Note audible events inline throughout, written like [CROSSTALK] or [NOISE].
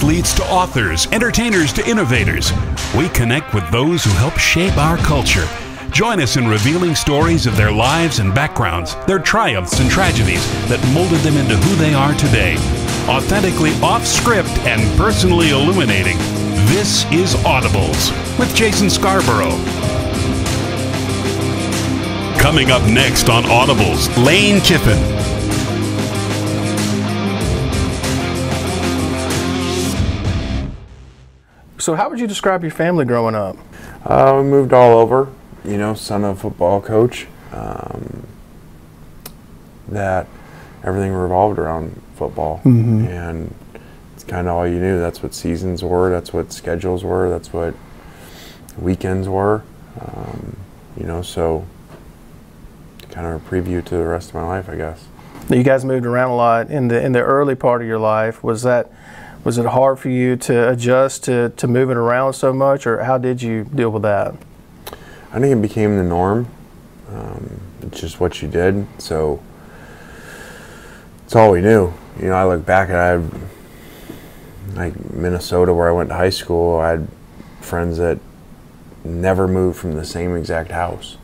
athletes to authors, entertainers to innovators. We connect with those who help shape our culture. Join us in revealing stories of their lives and backgrounds, their triumphs and tragedies that molded them into who they are today. Authentically off script and personally illuminating. This is Audibles with Jason Scarborough. Coming up next on Audibles, Lane Kiffin. So, how would you describe your family growing up? Uh, we moved all over, you know, son of a football coach. Um, that everything revolved around football. And it's kind of all you knew. That's what seasons were, that's what schedules were, that's what weekends were. Um, you know, so kind of a preview to the rest of my life, I guess. You guys moved around a lot in the in the early part of your life. Was that was it hard for you to adjust to, to moving around so much, or how did you deal with that? I think it became the norm. Um, it's just what you did. So it's all we knew. You know, I look back at I like Minnesota, where I went to high school. I had friends that never moved from the same exact house.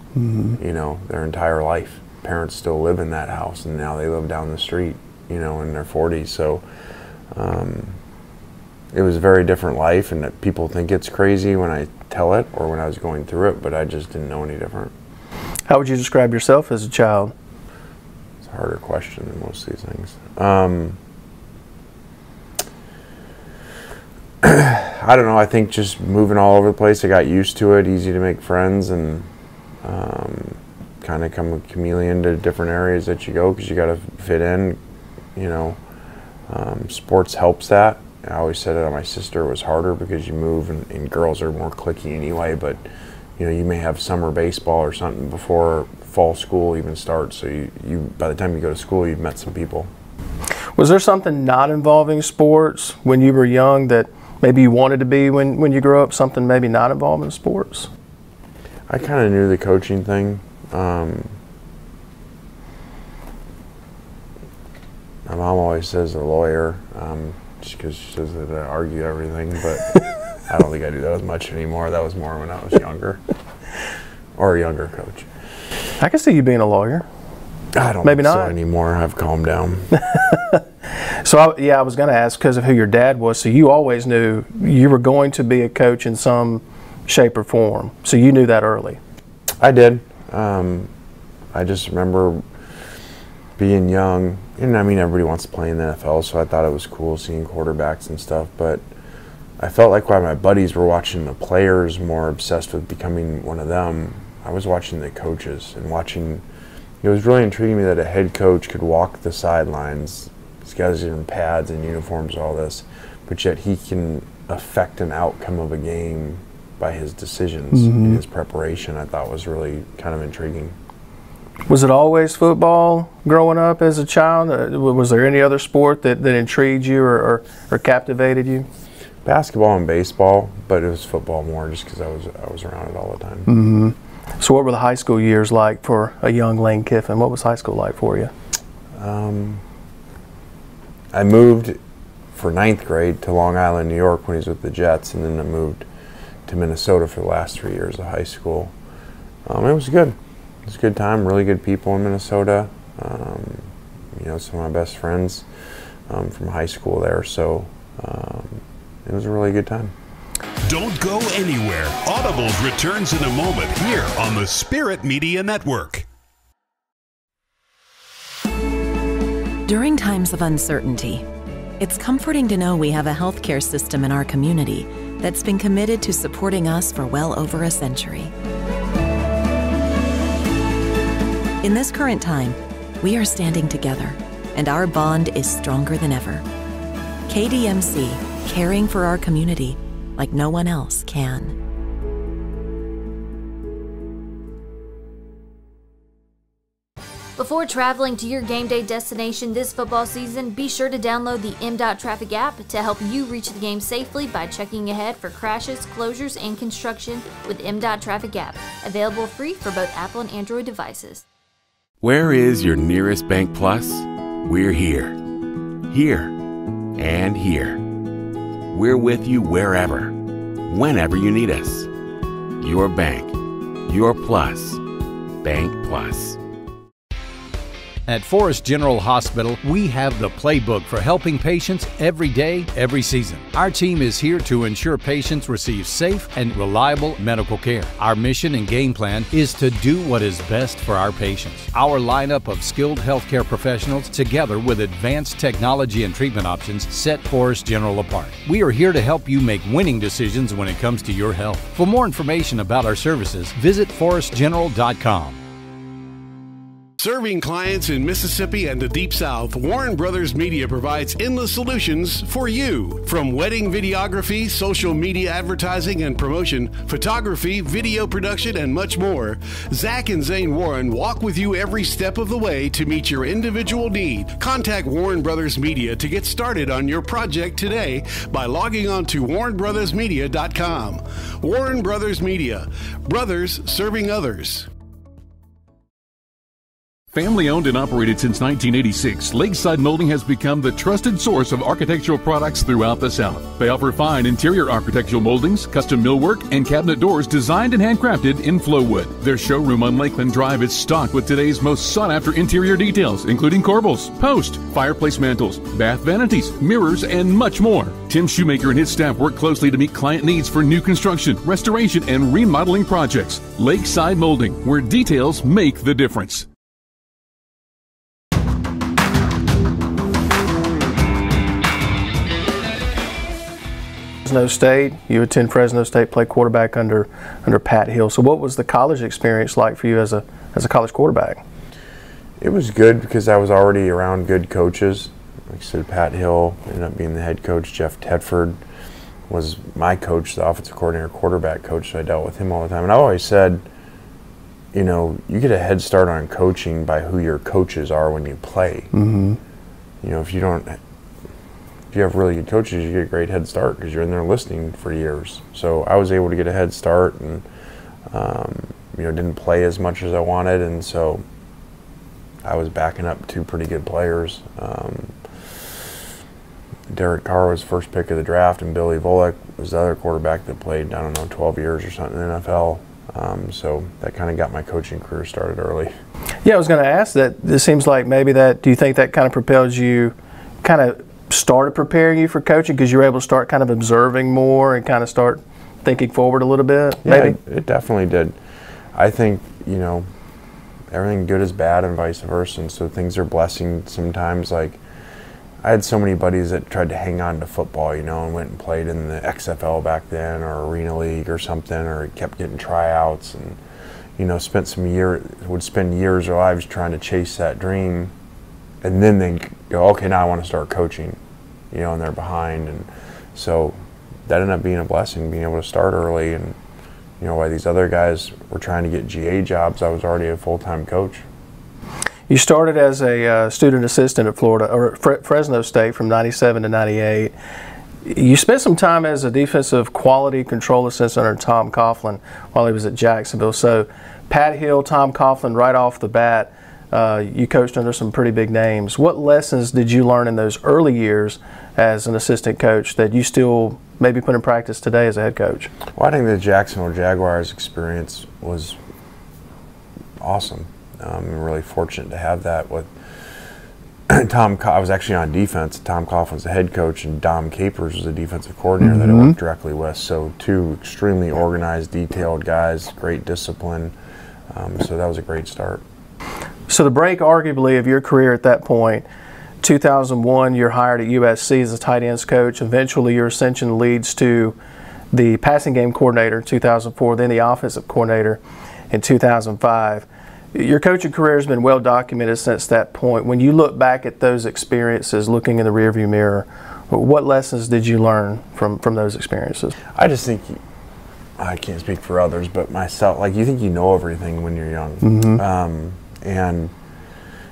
You know, their entire life. Parents still live in that house, and now they live down the street. You know, in their 40s. So. Um, it was a very different life, and that people think it's crazy when I tell it or when I was going through it, but I just didn't know any different. How would you describe yourself as a child? It's a harder question than most of these things. Um, [CLEARS THROAT] I don't know. I think just moving all over the place, I got used to it. Easy to make friends and um, kind of come a chameleon to different areas that you go because you got to fit in. You know, um, sports helps that. I always said it on my sister. It was harder because you move and, and girls are more cliquey anyway. But you know, you may have summer baseball or something before fall school even starts. So you, you by the time you go to school, you've met some people. Was there something not involving sports when you were young that maybe you wanted to be when, when you grew up? Something maybe not involving sports? I kind of knew the coaching thing. Um, my mom always says a lawyer, um, just because she says that I argue everything, but [LAUGHS] I don't think I do that as much anymore. That was more when I was younger, or a younger coach. I can see you being a lawyer. I don't Maybe think so not. anymore. I've calmed down. [LAUGHS] So, I, yeah, I was going to ask because of who your dad was. So, you always knew you were going to be a coach in some shape or form. So, you knew that early. I did. Um, I just remember being young, and I mean, everybody wants to play in the NFL, so I thought it was cool seeing quarterbacks and stuff. But I felt like while my buddies were watching the players, more obsessed with becoming one of them, I was watching the coaches and watching. It was really intriguing me that a head coach could walk the sidelines. These guys are in pads and uniforms, all this, but yet he can affect an outcome of a game by his decisions and mm-hmm. his preparation. I thought was really kind of intriguing. Was it always football growing up as a child? Uh, was there any other sport that, that intrigued you or, or, or captivated you? Basketball and baseball, but it was football more just because I was I was around it all the time. So, what were the high school years like for a young Lane Kiffin? What was high school like for you? Um, I moved for ninth grade to Long Island, New York, when he was with the Jets, and then I moved to Minnesota for the last three years of high school. Um, it was good. It was a good time. Really good people in Minnesota. Um, you know, some of my best friends um, from high school there. So um, it was a really good time. Don't go anywhere. Audibles returns in a moment here on the Spirit Media Network. During times of uncertainty, it's comforting to know we have a healthcare system in our community that's been committed to supporting us for well over a century. In this current time, we are standing together, and our bond is stronger than ever. KDMC, caring for our community like no one else can. Before traveling to your game day destination this football season, be sure to download the MDOT Traffic app to help you reach the game safely by checking ahead for crashes, closures, and construction with MDOT Traffic app. Available free for both Apple and Android devices. Where is your nearest Bank Plus? We're here. Here. And here. We're with you wherever, whenever you need us. Your bank, your plus. Bank Plus. At Forrest General Hospital, we have the playbook for helping patients every day, every season. Our team is here to ensure patients receive safe and reliable medical care. Our mission and game plan is to do what is best for our patients. Our lineup of skilled healthcare professionals, together with advanced technology and treatment options, set Forrest General apart. We are here to help you make winning decisions when it comes to your health. For more information about our services, visit forrestgeneral.com. Serving clients in Mississippi and the Deep South, Warren Brothers Media provides endless solutions for you. From wedding videography, social media advertising and promotion, photography, video production, and much more, Zach and Zane Warren walk with you every step of the way to meet your individual need. Contact Warren Brothers Media to get started on your project today by logging on to warrenbrothersmedia.com. Warren Brothers Media, brothers serving others. Family owned and operated since 1986, Lakeside Molding has become the trusted source of architectural products throughout the South. They offer fine interior architectural moldings, custom millwork, and cabinet doors designed and handcrafted in Flowood. Their showroom on Lakeland Drive is stocked with today's most sought after interior details, including corbels, post, fireplace mantels, bath vanities, mirrors, and much more. Tim Shoemaker and his staff work closely to meet client needs for new construction, restoration, and remodeling projects. Lakeside Molding, where details make the difference. Fresno State. You attend Fresno State, play quarterback under under Pat Hill. So, what was the college experience like for you as a as a college quarterback? It was good because I was already around good coaches. Like I said, Pat Hill ended up being the head coach. Jeff Tedford was my coach, the offensive coordinator, quarterback coach. So I dealt with him all the time. And I always said, you know, you get a head start on coaching by who your coaches are when you play. Mm-hmm. You know, if you don't you have really good coaches, you get a great head start because you're in there listening for years. So I was able to get a head start and, um, you know, didn't play as much as I wanted. And so I was backing up two pretty good players. Um, Derek Carr was first pick of the draft, and Billy Volek was the other quarterback that played, I don't know, 12 years or something in the NFL. Um, so that kind of got my coaching career started early. Yeah, I was going to ask that. This seems like maybe that. Do you think that kind of propels you, kind of started preparing you for coaching because you were able to start kind of observing more and kind of start thinking forward a little bit? Maybe yeah, it definitely did. I think you know everything good is bad and vice versa, and so things are blessing sometimes. Like I had so many buddies that tried to hang on to football, you know, and went and played in the XFL back then or Arena League or something, or kept getting tryouts and you know spent some year would spend years of their lives trying to chase that dream and then they go, okay, now I want to start coaching, you know, and they're behind, and so that ended up being a blessing, being able to start early, and you know, while these other guys were trying to get GA jobs, I was already a full time coach. You started as a uh, student assistant at Florida or Fre- Fresno State from '97 to '98. You spent some time as a defensive quality control assistant under Tom Coughlin while he was at Jacksonville. So, Pat Hill, Tom Coughlin, right off the bat uh, you coached under some pretty big names. What lessons did you learn in those early years as an assistant coach that you still maybe put in practice today as a head coach? Well, I think the Jacksonville Jaguars experience was awesome. Um, I'm really fortunate to have that with [CLEARS THROAT] Tom. I was actually on defense. Tom Coughlin's the head coach, and Dom Capers was the defensive coordinator mm-hmm. that I mm-hmm. worked directly with. So two extremely organized, detailed guys, great discipline. Um, so that was a great start. So the break, arguably, of your career at that point, 2001, you're hired at USC as a tight ends coach. Eventually, your ascension leads to the passing game coordinator in 2004, then the offensive coordinator in 2005. Your coaching career has been well documented since that point. When you look back at those experiences, looking in the rearview mirror, what lessons did you learn from, from those experiences? I just think I can't speak for others, but myself, like you think you know everything when you're young. Mm-hmm. Um, and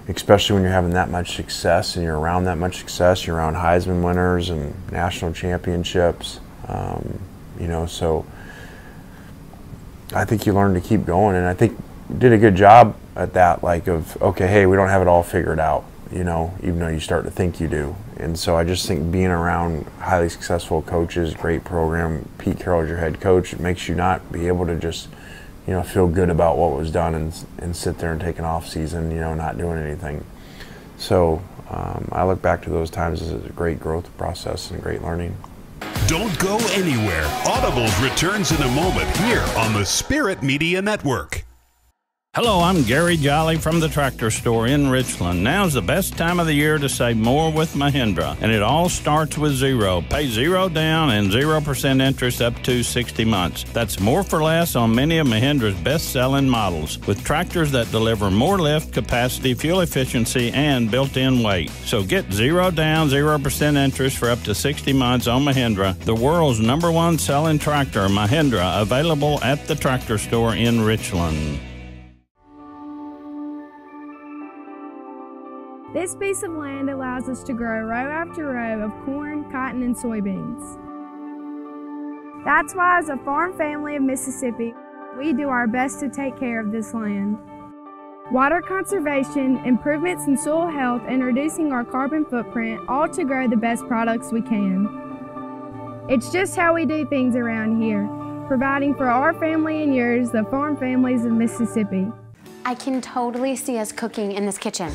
especially when you're having that much success and you're around that much success, you're around Heisman winners and national championships. Um, you know, so I think you learn to keep going, and I think did a good job at that. Like of okay, hey, we don't have it all figured out. you know, even though you start to think you do. And so I just think being around highly successful coaches, great program, Pete Carroll is your head coach, it makes you not be able to just, you know, feel good about what was done and, and sit there and take an off season, you know, not doing anything. So um, I look back to those times as a great growth process and great learning. Don't go anywhere. Audibles returns in a moment here on the Spirit Media Network. Hello, I'm Gary Jolly from the tractor store in Richland. Now's the best time of the year to save more with Mahindra, and it all starts with zero. Pay zero down and 0% interest up to 60 months. That's more for less on many of Mahindra's best selling models, with tractors that deliver more lift, capacity, fuel efficiency, and built in weight. So get zero down, 0% interest for up to 60 months on Mahindra, the world's number one selling tractor, Mahindra, available at the tractor store in Richland. This piece of land allows us to grow row after row of corn, cotton, and soybeans. That's why, as a farm family of Mississippi, we do our best to take care of this land. Water conservation, improvements in soil health, and reducing our carbon footprint, all to grow the best products we can. It's just how we do things around here, providing for our family and yours, the farm families of Mississippi. I can totally see us cooking in this kitchen.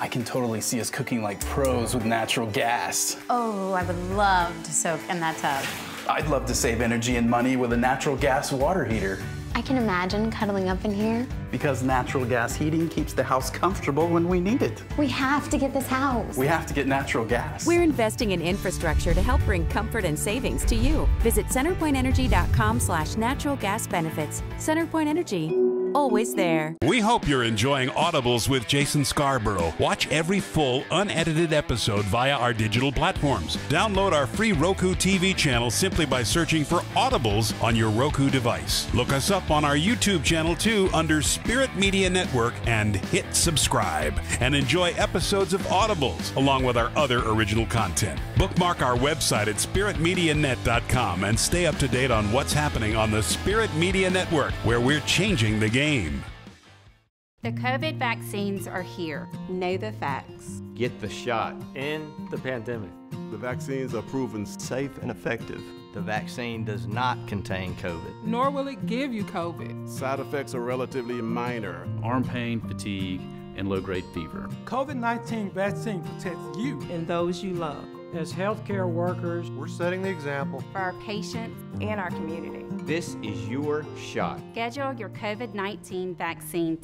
I can totally see us cooking like pros with natural gas. Oh, I would love to soak in that tub. I'd love to save energy and money with a natural gas water heater. I can imagine cuddling up in here. Because natural gas heating keeps the house comfortable when we need it. We have to get this house. We have to get natural gas. We're investing in infrastructure to help bring comfort and savings to you. Visit centerpointenergy.com slash natural gas benefits. CenterPoint Energy always there. We hope you're enjoying Audibles with Jason Scarborough. Watch every full, unedited episode via our digital platforms. Download our free Roku TV channel simply by searching for Audibles on your Roku device. Look us up on our YouTube channel too under Spirit Media Network and hit subscribe. And enjoy episodes of Audibles along with our other original content. Bookmark our website at spiritmedianet.com and stay up to date on what's happening on the Spirit Media Network, where we're changing the game. The COVID vaccines are here. Know the facts. Get the shot. End the pandemic. The vaccines are proven safe and effective. The vaccine does not contain COVID. Nor will it give you COVID. Side effects are relatively minor. Arm pain, fatigue, and low grade fever. COVID 19 vaccine protects you and those you love. As healthcare workers, we're setting the example for our patients and our community. This is your shot. Schedule your COVID 19 vaccine.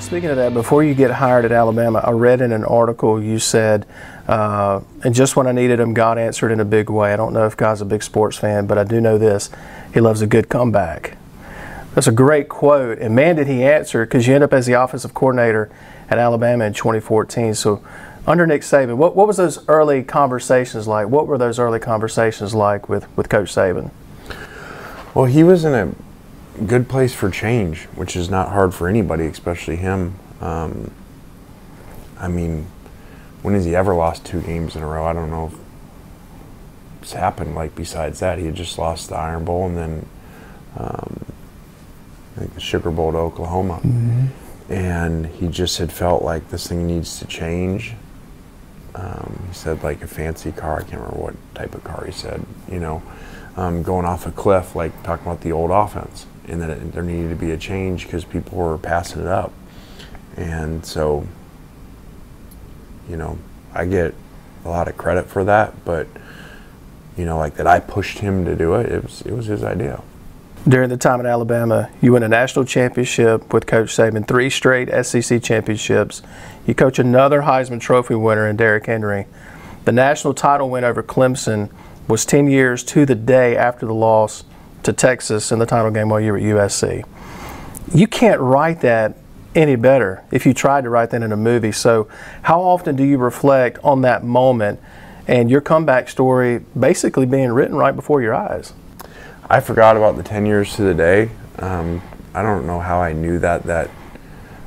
Speaking of that, before you get hired at Alabama, I read in an article you said, uh, and just when I needed him, God answered in a big way. I don't know if God's a big sports fan, but I do know this He loves a good comeback. That's a great quote. And man, did he answer because you end up as the offensive coordinator at Alabama in 2014. So, under Nick Saban, what, what was those early conversations like? What were those early conversations like with, with Coach Saban? Well, he was in a good place for change, which is not hard for anybody, especially him. Um, I mean, when has he ever lost two games in a row? I don't know if it's happened like besides that. He had just lost the Iron Bowl and then um, I think the Sugar Bowl to Oklahoma. Mm-hmm. And he just had felt like this thing needs to change. Um, he said like a fancy car. I can't remember what type of car he said. You know, um, going off a cliff, like talking about the old offense, and that it, there needed to be a change because people were passing it up. And so, you know, I get a lot of credit for that, but you know, like that I pushed him to do it. It was it was his idea. During the time at Alabama, you win a national championship with Coach Saban, three straight SEC championships. You coach another Heisman Trophy winner in Derrick Henry. The national title win over Clemson was 10 years to the day after the loss to Texas in the title game while you were at USC. You can't write that any better if you tried to write that in a movie. So, how often do you reflect on that moment and your comeback story basically being written right before your eyes? I forgot about the 10 years to the day. Um, I don't know how I knew that that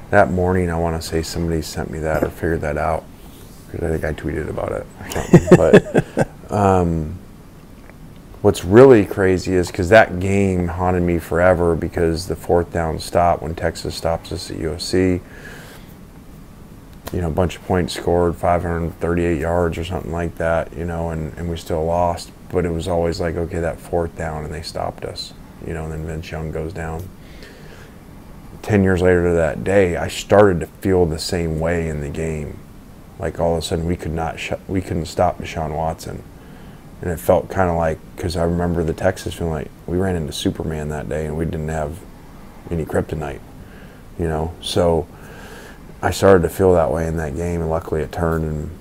that morning. I want to say somebody sent me that or figured that out because I think I tweeted about it or something. [LAUGHS] but um, what's really crazy is because that game haunted me forever because the fourth down stop when Texas stops us at USC, you know, a bunch of points scored, 538 yards or something like that, you know, and, and we still lost. But it was always like, okay, that fourth down, and they stopped us, you know, and then Vince Young goes down. 10 years later to that day, I started to feel the same way in the game. Like all of a sudden, we could not, we couldn't stop Deshaun Watson and it felt kind of like because I remember the Texas feeling like we ran into Superman that day and we didn't have any kryptonite, you know. So I started to feel that way in that game, and luckily it turned and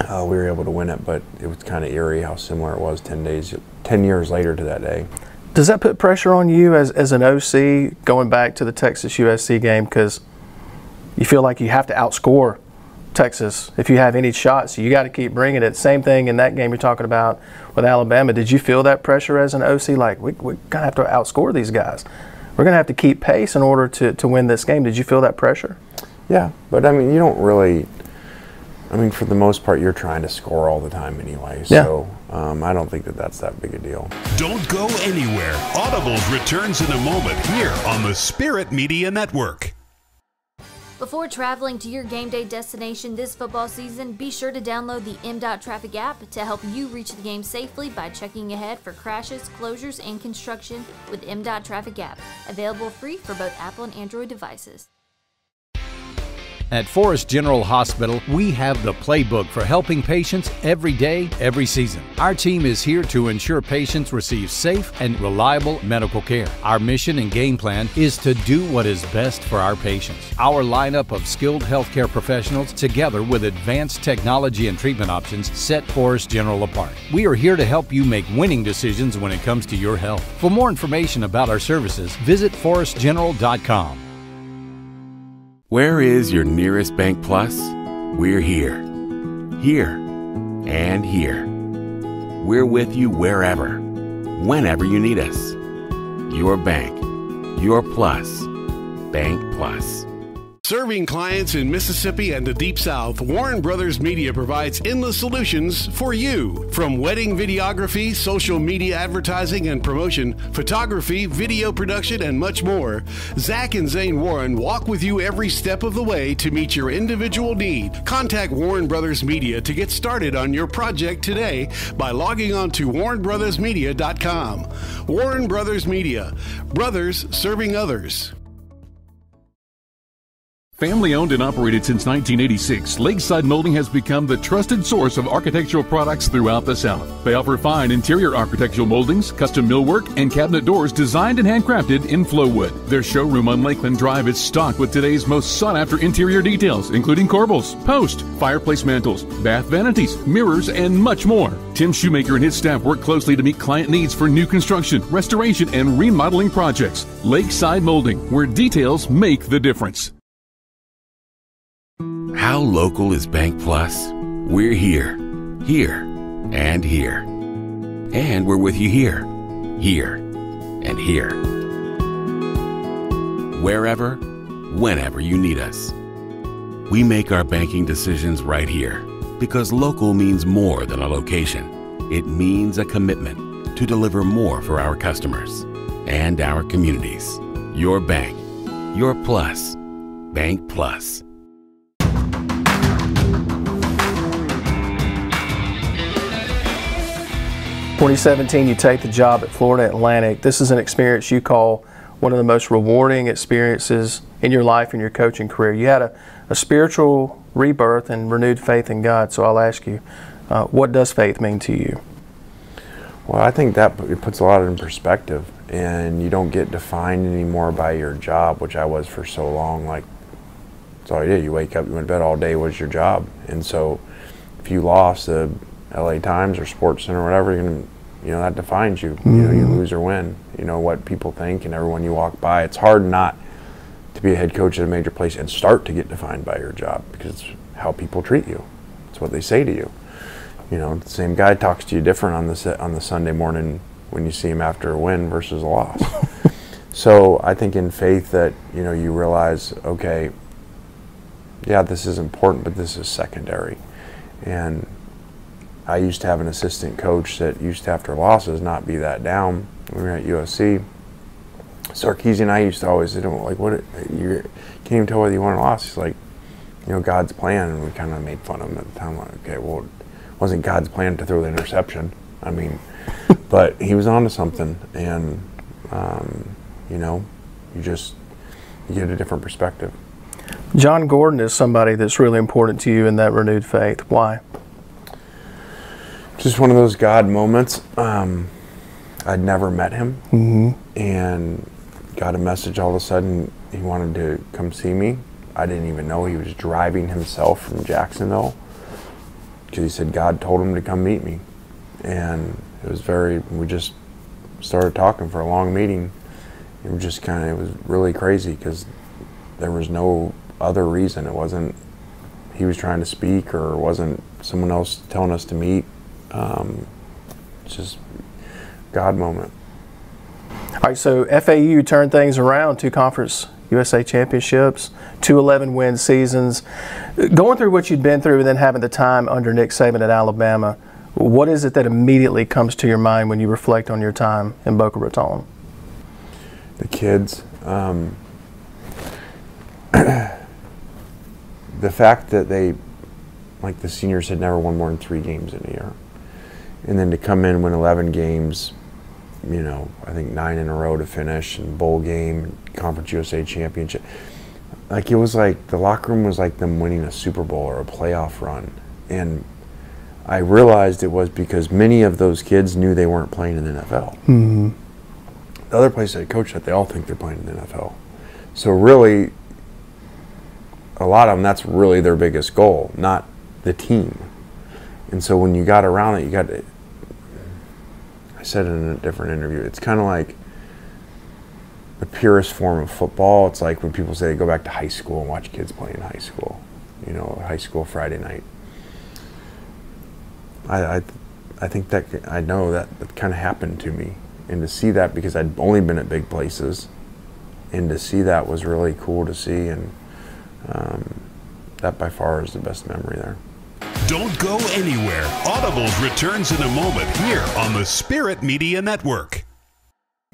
uh, we were able to win it. But it was kind of eerie how similar it was ten days, ten years later to that day. Does that put pressure on you as, as an OC going back to the Texas USC game because you feel like you have to outscore Texas if you have any shots. You got to keep bringing it. Same thing in that game you're talking about with Alabama. Did you feel that pressure as an OC? Like, we, we're going to have to outscore these guys. We're going to have to keep pace in order to, to win this game. Did you feel that pressure? Yeah, but I mean, you don't really. I mean, for the most part, you're trying to score all the time anyway. So yeah. um, I don't think that that's that big a deal. Don't go anywhere. Audibles returns in a moment here on the Spirit Media Network. Before traveling to your game day destination this football season, be sure to download the MDOT Traffic app to help you reach the game safely by checking ahead for crashes, closures, and construction with MDOT Traffic app. Available free for both Apple and Android devices. At Forrest General Hospital, we have the playbook for helping patients every day, every season. Our team is here to ensure patients receive safe and reliable medical care. Our mission and game plan is to do what is best for our patients. Our lineup of skilled healthcare professionals, together with advanced technology and treatment options, set Forrest General apart. We are here to help you make winning decisions when it comes to your health. For more information about our services, visit forrestgeneral.com. Where is your nearest Bank Plus? We're here. Here. And here. We're with you wherever, whenever you need us. Your bank. Your plus. Bank Plus. Serving clients in Mississippi and the Deep South, Warren Brothers Media provides endless solutions for you. From wedding videography, social media advertising and promotion, photography, video production, and much more, Zach and Zane Warren walk with you every step of the way to meet your individual need. Contact Warren Brothers Media to get started on your project today by logging on to warrenbrothersmedia.com. Warren Brothers Media, brothers serving others. Family owned and operated since 1986, Lakeside Molding has become the trusted source of architectural products throughout the South. They offer fine interior architectural moldings, custom millwork, and cabinet doors designed and handcrafted in Flowood. Their showroom on Lakeland Drive is stocked with today's most sought after interior details, including corbels, post, fireplace mantles, bath vanities, mirrors, and much more. Tim Shoemaker and his staff work closely to meet client needs for new construction, restoration, and remodeling projects. Lakeside Molding, where details make the difference. How local is Bank Plus? We're here, here, and here. And we're with you here, here, and here. Wherever, whenever you need us. We make our banking decisions right here because local means more than a location. It means a commitment to deliver more for our customers and our communities. Your bank, your plus, Bank Plus. 2017, you take the job at Florida Atlantic. This is an experience you call one of the most rewarding experiences in your life and your coaching career. You had a, a spiritual rebirth and renewed faith in God. So I'll ask you, uh, what does faith mean to you? Well, I think that it puts a lot in perspective, and you don't get defined anymore by your job, which I was for so long. Like, that's all you did. You wake up, you went to bed all day, was your job. And so, if you lost the LA Times or Sports Center or whatever, you're gonna you know that defines you. Mm-hmm. You know, you lose or win. You know what people think and everyone you walk by. It's hard not to be a head coach at a major place and start to get defined by your job because it's how people treat you. It's what they say to you. You know, the same guy talks to you different on the on the Sunday morning when you see him after a win versus a loss. [LAUGHS] so I think in faith that you know you realize, okay, yeah, this is important, but this is secondary, and I used to have an assistant coach that used to, after losses, not be that down. when We were at USC. Sarkisian and I used to always, say, like, what, you can't even tell whether you won or lost. He's like, you know, God's plan. And we kind of made fun of him at the time. Like, okay, well, it wasn't God's plan to throw the interception. I mean, [LAUGHS] but he was onto something. And, um, you know, you just, you get a different perspective. Jon Gordon is somebody that's really important to you in that renewed faith. Why? Just one of those God moments. Um, I'd never met him, mm-hmm. and got a message all of a sudden. He wanted to come see me. I didn't even know he was driving himself from Jacksonville because he said God told him to come meet me, and it was very. We just started talking for a long meeting. It was just kind of. It was really crazy because there was no other reason. It wasn't he was trying to speak or wasn't someone else telling us to meet. Um, just God moment. All right, so FAU turned things around, two conference USA championships, two 11 win seasons. Going through what you'd been through and then having the time under Nick Saban at Alabama, what is it that immediately comes to your mind when you reflect on your time in Boca Raton? The kids. Um, [CLEARS THROAT] the fact that they, like the seniors, had never won more than three games in a year, and then to come in win 11 games, you know, I think nine in a row to finish, and bowl game, Conference USA championship. Like it was like the locker room was like them winning a Super Bowl or a playoff run, and I realized it was because many of those kids knew they weren't playing in the NFL. Mm-hmm. The other place I coach at, they all think they're playing in the NFL. So really, a lot of them, that's really their biggest goal, not the team. And so when you got around it, you got. I said in a different interview, it's kind of like the purest form of football. It's like when people say they go back to high school and watch kids play in high school, you know, high school Friday night. I, I, I think that I know that, that kind of happened to me, and to see that because I'd only been at big places, and to see that was really cool to see, and um, that by far is the best memory there. Don't go anywhere. Audibles returns in a moment here on the Spirit Media Network.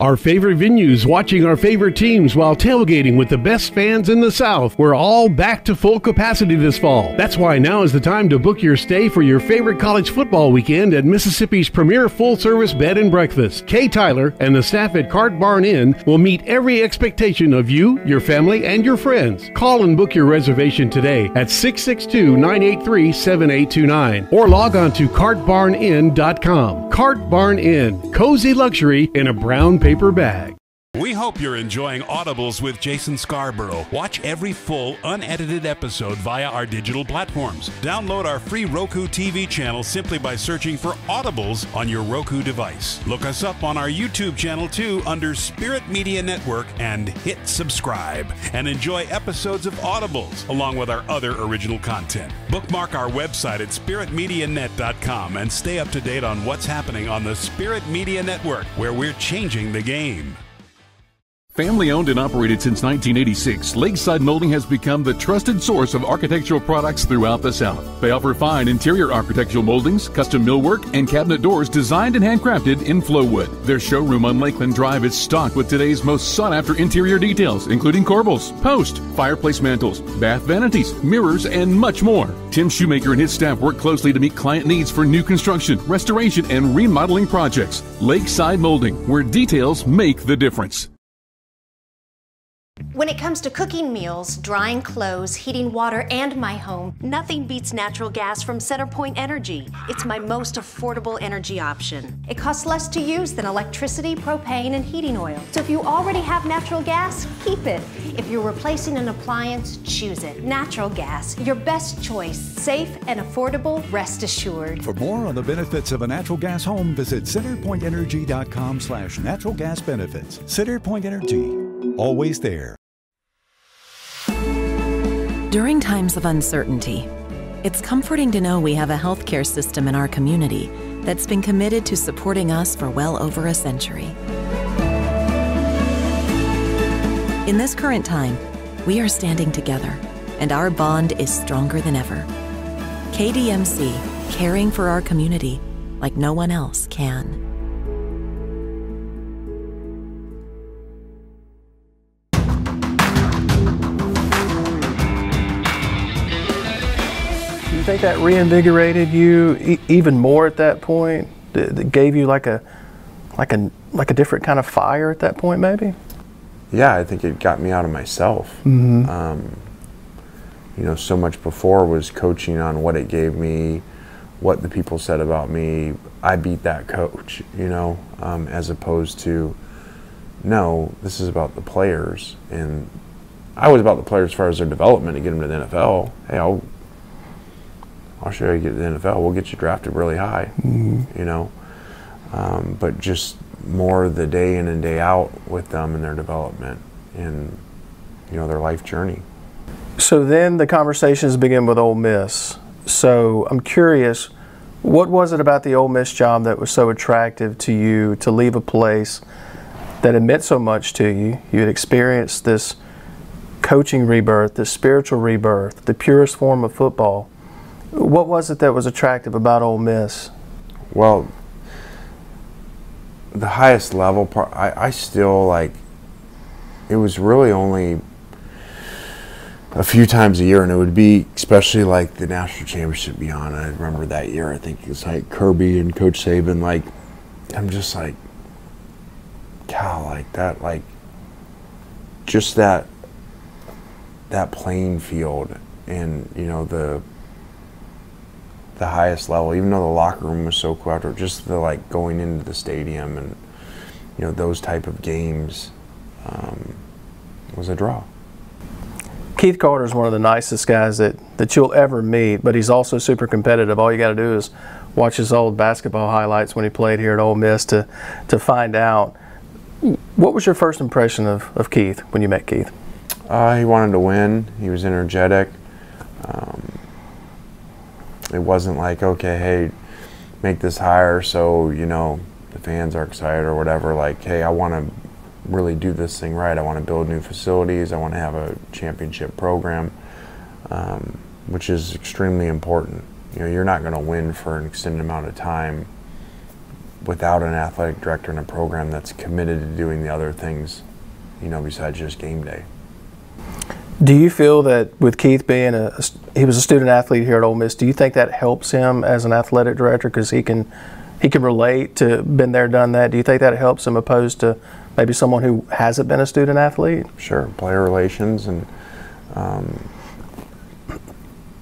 Our favorite venues, watching our favorite teams while tailgating with the best fans in the South. We're all back to full capacity this fall. That's why now is the time to book your stay for your favorite college football weekend at Mississippi's premier full service bed and breakfast. Kay Tyler and the staff at Cart Barn Inn will meet every expectation of you, your family, and your friends. Call and book your reservation today at 662 983 7829 or log on to cartbarninn.com. Cart Barn Inn, cozy luxury in a brown paper bag. We hope you're enjoying Audibles with Jason Scarborough. Watch every full, unedited episode via our digital platforms. Download our free Roku TV channel simply by searching for Audibles on your Roku device. Look us up on our YouTube channel too under Spirit Media Network and hit subscribe. And enjoy episodes of Audibles along with our other original content. Bookmark our website at spiritmedianet.com and stay up to date on what's happening on the Spirit Media Network, where we're changing the game. Family owned and operated since 1986, Lakeside Molding has become the trusted source of architectural products throughout the South. They offer fine interior architectural moldings, custom millwork, and cabinet doors designed and handcrafted in Flowood. Their showroom on Lakeland Drive is stocked with today's most sought after interior details, including corbels, post, fireplace mantels, bath vanities, mirrors, and much more. Tim Shoemaker and his staff work closely to meet client needs for new construction, restoration, and remodeling projects. Lakeside Molding, where details make the difference. When it comes to cooking meals, drying clothes, heating water, and my home, nothing beats natural gas from CenterPoint Energy. It's my most affordable energy option. It costs less to use than electricity, propane, and heating oil. So if you already have natural gas, keep it. If you're replacing an appliance, choose it. Natural gas, your best choice. Safe and affordable, rest assured. For more on the benefits of a natural gas home, visit centerpointenergy.com slash natural gas benefits. CenterPoint Energy, always there. During times of uncertainty, it's comforting to know we have a healthcare system in our community that's been committed to supporting us for well over a century. In this current time, we are standing together, and our bond is stronger than ever. KDMC, caring for our community like no one else can. Think that reinvigorated you e- even more at that point? That, that gave you like a like a like a different kind of fire at that point, maybe? Yeah, I think it got me out of myself. Mhm. Um, you know, so much before was coaching on what it gave me, what the people said about me. I beat that coach, you know, um, as opposed to, no, this is about the players. And I was about the players as far as their development to get them to the NFL. Hey, I'll, I'll show you how get to the NFL. We'll get you drafted really high, Mhm. you know. Um, but just more the day in and day out with them and their development and, you know, their life journey. So then the conversations begin with Ole Miss. So I'm curious, what was it about the Ole Miss job that was so attractive to you to leave a place that had meant so much to you? You had experienced this coaching rebirth, this spiritual rebirth, the purest form of football. What was it that was attractive about Ole Miss? Well, the highest level part, I, I still like, it was really only a few times a year, and it would be especially like the national championship beyond. I remember that year, I think it was like Kirby and Coach Saban. Like, I'm just like, cow, like that, like, just that, that playing field, and you know the the highest level, even though the locker room was so cool after just the like going into the stadium and you know those type of games um, was a draw. Keith Carter is one of the nicest guys that, that you'll ever meet, but he's also super competitive. All you got to do is watch his old basketball highlights when he played here at Ole Miss to, to find out. What was your first impression of, of Keith when you met Keith? Uh, he wanted to win. He was energetic. Um, it wasn't like okay, hey, make this higher so you know the fans are excited or whatever. Like, hey, I want to really do this thing right. I want to build new facilities. I want to have a championship program, um, which is extremely important. You know, you're not going to win for an extended amount of time without an athletic director and a program that's committed to doing the other things, you know, besides just game day. Do you feel that with Keith being a, he was a student athlete here at Ole Miss, do you think that helps him as an athletic director because he can he can relate to been there, done that? Do you think that helps him opposed to maybe someone who hasn't been a student athlete? Sure, player relations and um,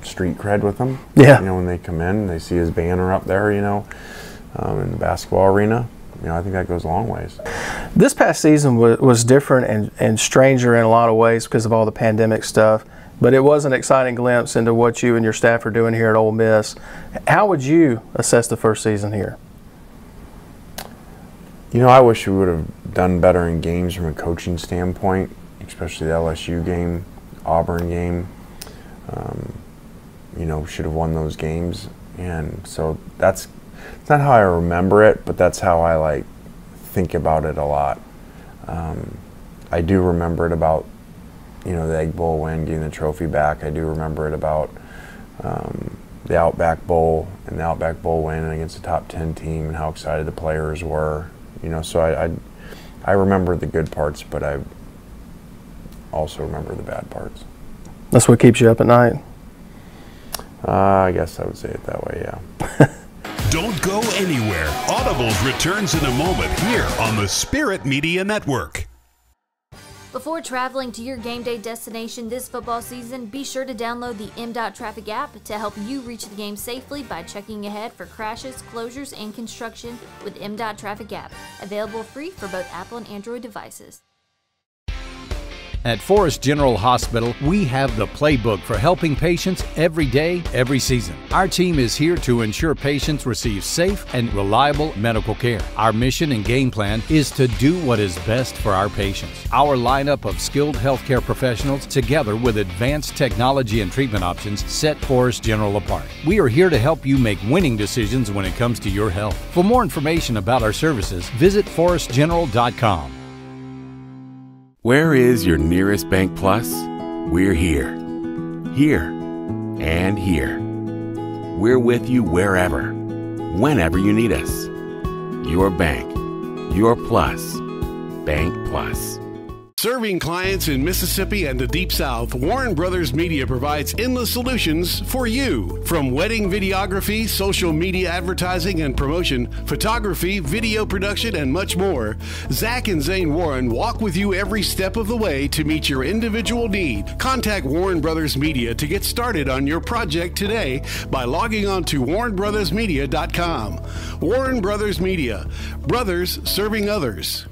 street cred with them. Yeah. You know, when they come in, they see his banner up there, you know, um, in the basketball arena. You know, I think that goes a long ways. This past season was, was different and, and stranger in a lot of ways because of all the pandemic stuff, but it was an exciting glimpse into what you and your staff are doing here at Ole Miss. How would you assess the first season here? You know, I wish we would have done better in games from a coaching standpoint, especially the LSU game, Auburn game. Um, you know, should have won those games, and so that's it's not how I remember it, but that's how I like think about it a lot. Um, I do remember it about you know the Egg Bowl win, getting the trophy back. I do remember it about um, the Outback Bowl and the Outback Bowl win against the top ten team and how excited the players were. You know, so I, I I remember the good parts, but I also remember the bad parts. That's what keeps you up at night. Uh, I guess I would say it that way. Yeah. [LAUGHS] Anywhere. Audibles returns in a moment here on the Spirit Media Network. Before traveling to your game day destination this football season, be sure to download the MDOT Traffic app to help you reach the game safely by checking ahead for crashes, closures, and construction with MDOT Traffic app. Available free for both Apple and Android devices. At Forrest General Hospital, we have the playbook for helping patients every day, every season. Our team is here to ensure patients receive safe and reliable medical care. Our mission and game plan is to do what is best for our patients. Our lineup of skilled healthcare professionals, together with advanced technology and treatment options, set Forrest General apart. We are here to help you make winning decisions when it comes to your health. For more information about our services, visit forrestgeneral.com. Where is your nearest Bank Plus? We're here. Here and here. We're with you wherever, whenever you need us. Your bank, your plus, Bank Plus. Serving clients in Mississippi and the Deep South, Warren Brothers Media provides endless solutions for you. From wedding videography, social media advertising and promotion, photography, video production, and much more, Zach and Zane Warren walk with you every step of the way to meet your individual need. Contact Warren Brothers Media to get started on your project today by logging on to warrenbrothersmedia.com. Warren Brothers Media, brothers serving others.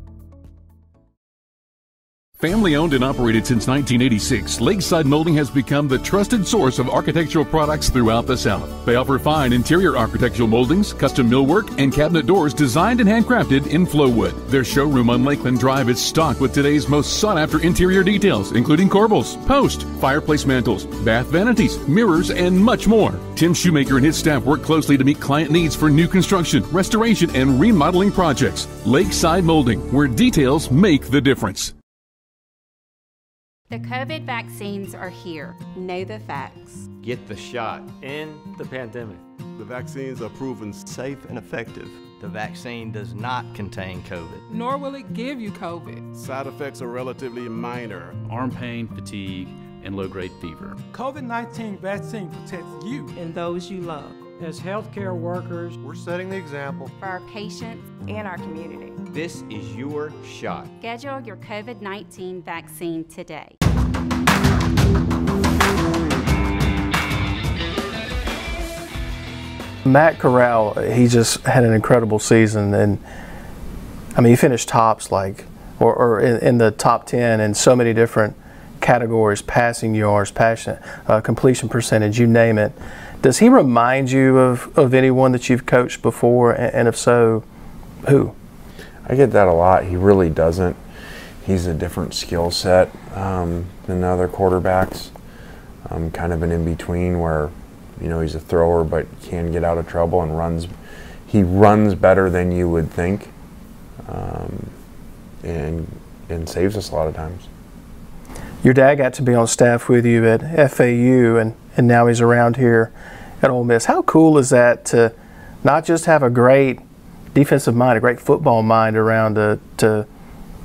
Family owned and operated since 1986, Lakeside Molding has become the trusted source of architectural products throughout the South. They offer fine interior architectural moldings, custom millwork, and cabinet doors designed and handcrafted in Flowood. Their showroom on Lakeland Drive is stocked with today's most sought after interior details, including corbels, post, fireplace mantles, bath vanities, mirrors, and much more. Tim Shoemaker and his staff work closely to meet client needs for new construction, restoration, and remodeling projects. Lakeside Molding, where details make the difference. The COVID vaccines are here. Know the facts. Get the shot. End the pandemic. The vaccines are proven safe and effective. The vaccine does not contain COVID. Nor will it give you COVID. Side effects are relatively minor. Arm pain, fatigue, and low grade fever. COVID 19 vaccine protects you and those you love. As healthcare workers, we're setting the example for our patients and our community. This is your shot. Schedule your COVID 19 vaccine today. Matt Corral, he just had an incredible season, and I mean, he finished tops like, or, or in, in, the top ten in so many different categories: passing yards, passion, uh, completion percentage, you name it. Does he remind you of, of anyone that you've coached before, and, and if so, who? I get that a lot. He really doesn't. He's a different skill set um, than the other quarterbacks. Um, kind of an in between where you know, he's a thrower, but can get out of trouble and runs. He runs better than you would think, um, and and saves us a lot of times. Your dad got to be on staff with you at FAU, and and now he's around here at Ole Miss. How cool is that to not just have a great defensive mind, a great football mind around to to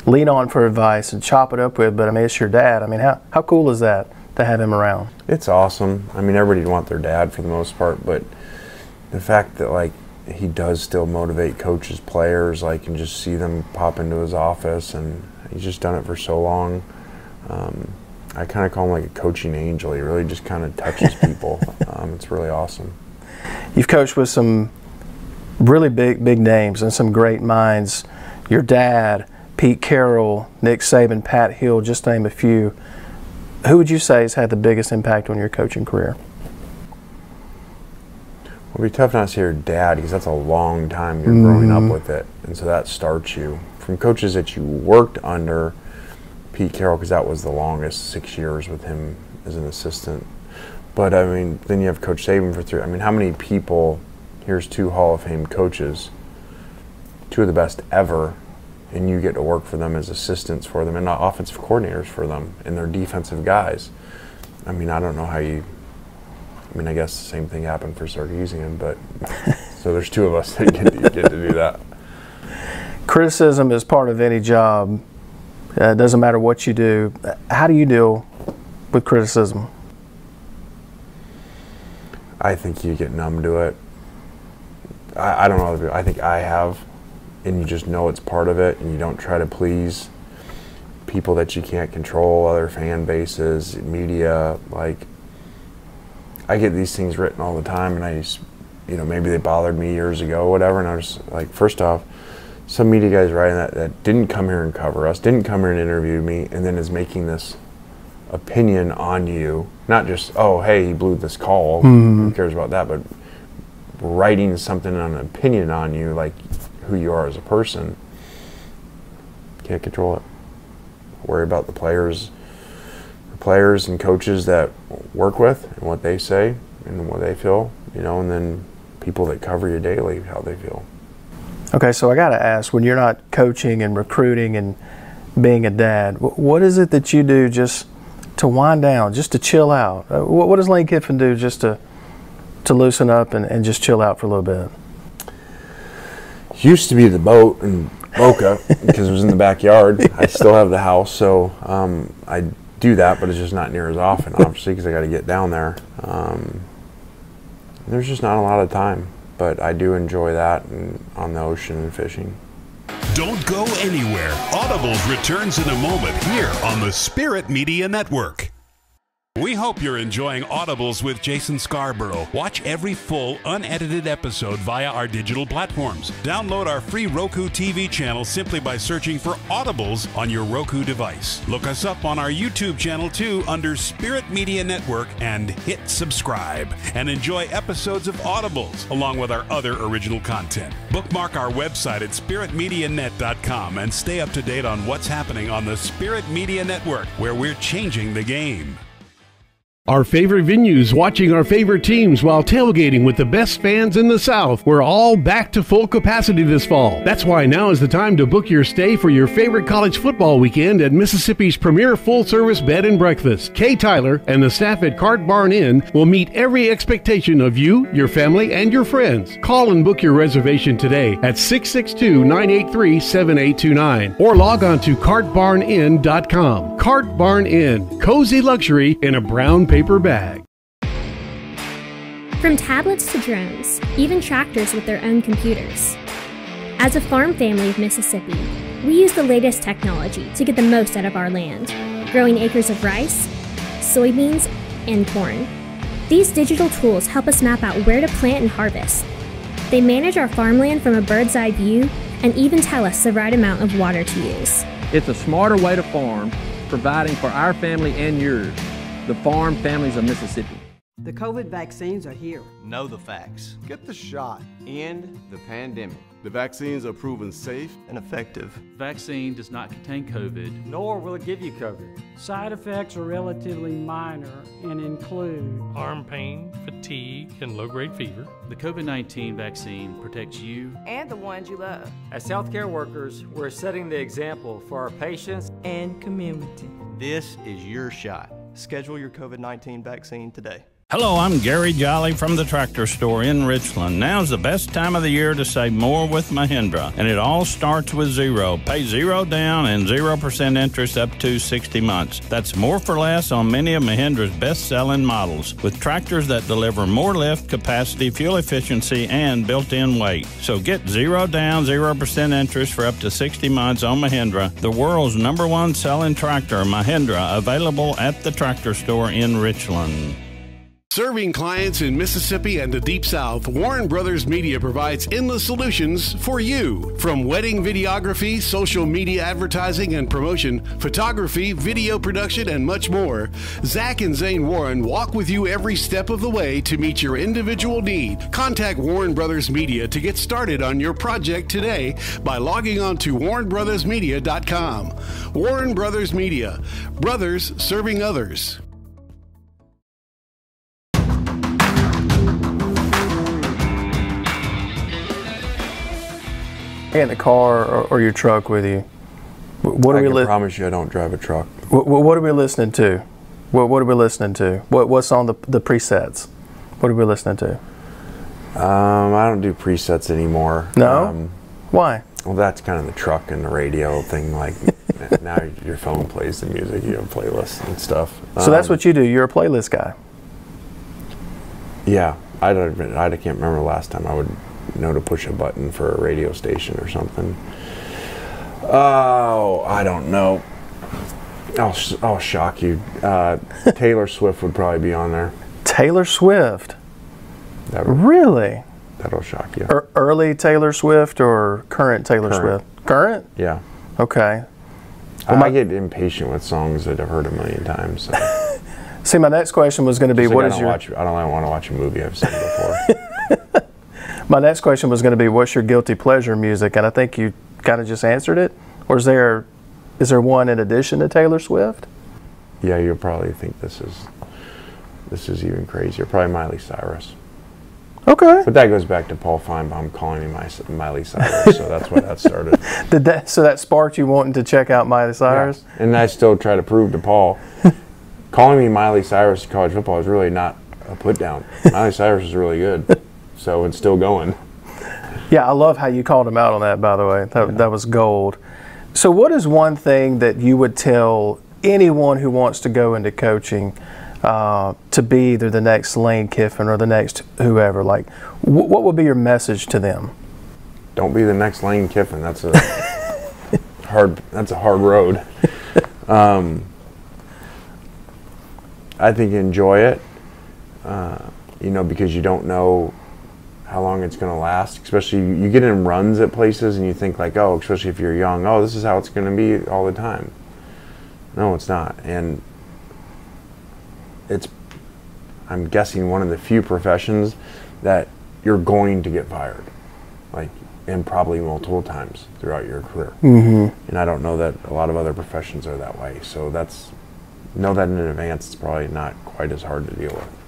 lean on for advice and chop it up with, but I mean, it's your dad. I mean, how how cool is that? to have him around. It's awesome. I mean, everybody'd want their dad for the most part, but the fact that like he does still motivate coaches, players, like and just see them pop into his office, and he's just done it for so long. Um, I kind of call him like a coaching angel. He really just kind of touches [LAUGHS] people. Um, it's really awesome. You've coached with some really big, big names and some great minds. Your dad, Pete Carroll, Nick Saban, Pat Hill, just name a few who would you say has had the biggest impact on your coaching career? Well, it'd be tough not to say your dad because that's a long time you're mm-hmm. growing up mm-hmm. with it, and so that starts you from coaches that you worked under. Pete Carroll, because that was the longest six years with him as an assistant. But I mean, then you have Coach Saban for three. I mean, how many people? Here's two Hall of Fame coaches, two of the best ever and you get to work for them as assistants for them and not offensive coordinators for them and their defensive guys. I mean, I don't know how you. I mean, I guess the same thing happened for Sarkisian, but so there's two of us that get to, get to do that. Criticism is part of any job. Uh, it doesn't matter what you do. How do you deal with criticism? I think you get numb to it. I, I don't know. I think I have and you just know it's part of it and you don't try to please people that you can't control, other fan bases, media. Like, I get these things written all the time, and I just, you know, maybe they bothered me years ago, whatever. And I was like, first off, some media guys writing that that didn't come here and cover us, didn't come here and interview me, and then is making this opinion on you. Not just, oh, hey, he blew this call. Mm-hmm. Who cares about that? But writing something on an opinion on you, like who you are as a person. Can't control it. Worry about the players, the players and coaches that work with and what they say and what they feel, you know, and then people that cover you daily how they feel. Okay, so I got to ask when you're not coaching and recruiting and being a dad, what is it that you do just to wind down, just to chill out? Uh, what does Lane Kiffin do just to to loosen up and, and just chill out for a little bit? Used to be the boat in Boca [LAUGHS] because it was in the backyard. I still have the house, so um, I do that, but it's just not near as often, obviously, because I got to get down there. Um, there's just not a lot of time, but I do enjoy that and on the ocean and fishing. Don't go anywhere. Audibles returns in a moment here on the Spirit Media Network. We hope you're enjoying Audibles with Jason Scarborough. Watch every full, unedited episode via our digital platforms. Download our free Roku TV channel simply by searching for Audibles on your Roku device. Look us up on our YouTube channel too under Spirit Media Network and hit subscribe. And enjoy episodes of Audibles along with our other original content. Bookmark our website at spiritmedianet.com and stay up to date on what's happening on the Spirit Media Network, where we're changing the game. Our favorite venues, watching our favorite teams while tailgating with the best fans in the South. We're all back to full capacity this fall. That's why now is the time to book your stay for your favorite college football weekend at Mississippi's premier full service bed and breakfast. Kay Tyler and the staff at Cart Barn Inn will meet every expectation of you, your family, and your friends. Call and book your reservation today at 662 983 7829 or log on to cartbarninn.com. Cart Barn Inn, cozy luxury in a brown paper bag. From tablets to drones, even tractors with their own computers. As a farm family of Mississippi, we use the latest technology to get the most out of our land, growing acres of rice, soybeans, and corn. These digital tools help us map out where to plant and harvest. They manage our farmland from a bird's eye view and even tell us the right amount of water to use. It's a smarter way to farm, providing for our family and yours, the farm families of Mississippi. The COVID vaccines are here. Know the facts. Get the shot. End the pandemic. The vaccines are proven safe and effective. Vaccine does not contain COVID. Nor will it give you COVID. Side effects are relatively minor and include arm pain, fatigue, and low grade fever. The COVID 19 vaccine protects you and the ones you love. As healthcare workers, we're setting the example for our patients and community. This is your shot. Schedule your COVID 19 vaccine today. Hello, I'm Gary Jolly from the tractor store in Richland. Now's the best time of the year to save more with Mahindra, and it all starts with zero. Pay zero down and 0% interest up to 60 months. That's more for less on many of Mahindra's best selling models, with tractors that deliver more lift, capacity, fuel efficiency, and built in weight. So get zero down, 0% interest for up to 60 months on Mahindra, the world's number one selling tractor, Mahindra, available at the tractor store in Richland. Serving clients in Mississippi and the Deep South, Warren Brothers Media provides endless solutions for you. From wedding videography, social media advertising and promotion, photography, video production, and much more, Zach and Zane Warren walk with you every step of the way to meet your individual need. Contact Warren Brothers Media to get started on your project today by logging on to warrenbrothersmedia.com. Warren Brothers Media, brothers serving others. In the car or, or, your truck with you. What I are we can li- promise you I don't drive a truck. What, what are we listening to? What, what are we listening to? What, what's on the, the presets? What are we listening to? Um, I don't do presets anymore. No. Um, Why? Well, that's kind of the truck and the radio thing. Like [LAUGHS] now, your phone plays the music. You have playlists and stuff. So um, that's what you do. You're a playlist guy. Yeah, I don't. I can't remember the last time I would know to push a button for a radio station or something. Oh, I don't know. I'll, I'll shock you. Uh, [LAUGHS] Taylor Swift would probably be on there. Taylor Swift? That'll, really? That'll shock you. Er, early Taylor Swift or current Taylor current. Swift? Current? Yeah. Okay. Well, I my, get impatient with songs that I've heard a million times. So. [LAUGHS] See, my next question was going to be, what is I your? Watch, I don't want to watch a movie I've seen before. [LAUGHS] My next question was going to be, what's your guilty pleasure music? And I think you kind of just answered it. Or is there, is there one in addition to Taylor Swift? Yeah, you'll probably think this is, this is even crazier. Probably Miley Cyrus. Okay. But that goes back to Paul Finebaum calling me my, Miley Cyrus, so that's why that started. [LAUGHS] Did that? So that sparked you wanting to check out Miley Cyrus? Yeah. And I still try to prove to Paul, [LAUGHS] calling me Miley Cyrus in college football is really not a put down. Miley Cyrus is really good, [LAUGHS] so it's still going. Yeah, I love how you called him out on that. By the way, that, yeah. that was gold. So, what is one thing that you would tell anyone who wants to go into coaching uh, to be either the next Lane Kiffin or the next whoever? Like, wh- what would be your message to them? Don't be the next Lane Kiffin. That's a [LAUGHS] hard. That's a hard road. [LAUGHS] Um, I think enjoy it. Uh, you know, because you don't know how long it's going to last. Especially you get in runs at places and you think like, oh, especially if you're young, oh, this is how it's going to be all the time. No, it's not. And it's, I'm guessing, one of the few professions that you're going to get fired, like, and probably multiple times throughout your career. Mm-hmm. And I don't know that a lot of other professions are that way. So that's know that in advance. It's probably not quite as hard to deal with.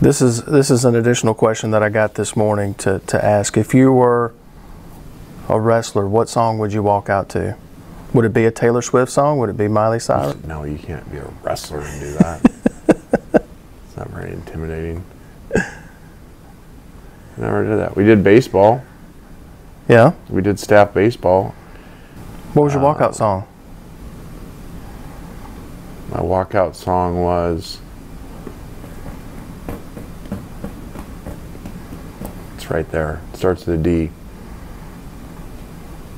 This is this is an additional question that I got this morning to, to ask. If you were a wrestler, what song would you walk out to? Would it be a Taylor Swift song? Would it be Miley Cyrus? No, you can't be a wrestler and do that. [LAUGHS] it's not very intimidating. Never did that. We did baseball. Yeah. We did staff baseball. What was your walkout uh, song? My walkout song was right there. It starts with a D.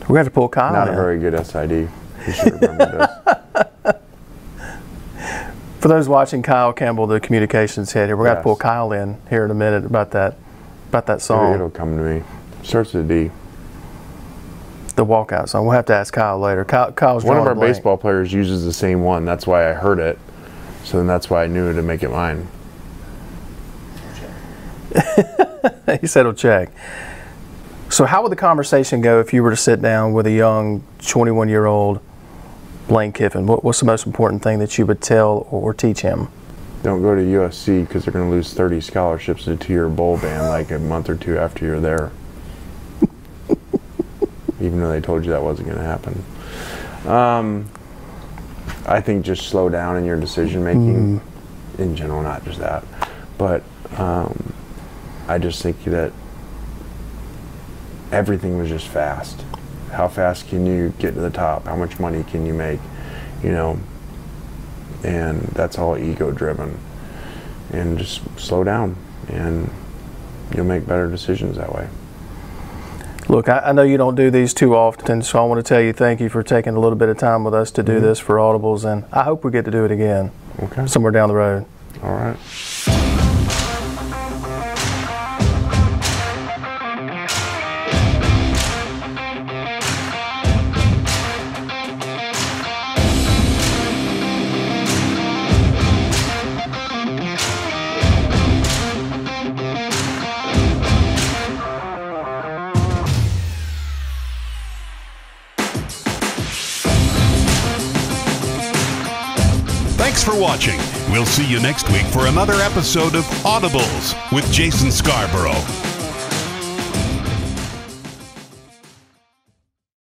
We have to pull Kyle. Not in. a very good SID. You should remember this. [LAUGHS] For those watching, Kyle Campbell, the communications head here, we're yes. to pull Kyle in here in a minute about that, about that song. Maybe it'll come to me. It starts with a D. The walkout song. We'll have to ask Kyle later. Kyle, Kyle's one of our baseball players uses the same one. That's why I heard it. So then that's why I knew to make it mine. [LAUGHS] [LAUGHS] he said he'll check. So, how would the conversation go if you were to sit down with a young 21 year old Lane Kiffin? What, what's the most important thing that you would tell or teach him? Don't go to USC because they're going to lose 30 scholarships to a two year bowl ban like a month or two after you're there. [LAUGHS] Even though they told you that wasn't going to happen. Um, I think just slow down in your decision making mm. in general, not just that. But um, I just think that everything was just fast. How fast can you get to the top? How much money can you make? You know, and that's all ego driven. And just slow down, and you'll make better decisions that way. Look, I, I, know you don't do these too often, so I want to tell you thank you for taking a little bit of time with us to do mm-hmm. this for Audibles, and I hope we get to do it again. Okay. Somewhere down the road. All right. We'll see you next week for another episode of Audibles with Jason Scarborough.